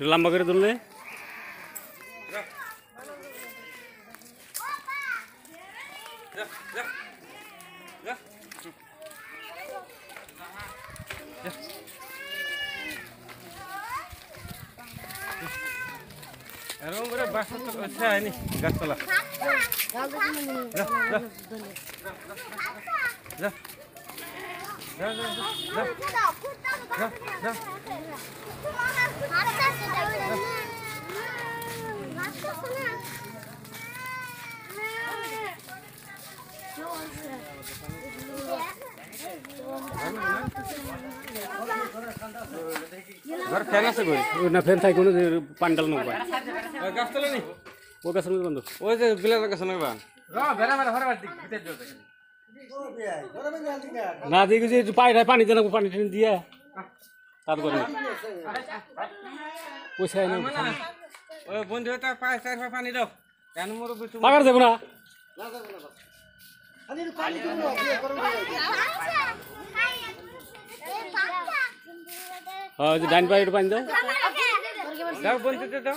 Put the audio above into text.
lama kira dulu ya ya ya ya ya ya ya ya ya ya ya ya ঘর fan আছে ঘরে না ফেন থাকে কোনো পান্ডাল নবা ও গাছের মধ্যে বন্ধু। ওই যে বিলাস গাছ নবা বেড়া বেড়া হরে বাড়ি না দেখি যে পানি পানি দেন পানি টানি দিয়ে। তারপরে পয়সা এনে ওই বন্ধু তার পায়ে চার পানি দাও। কেন মোর পাকার দেবো না। হ্যাঁ ওই যে ডাইন পায়ে পানি দাও। দাও বন্ধু দাও।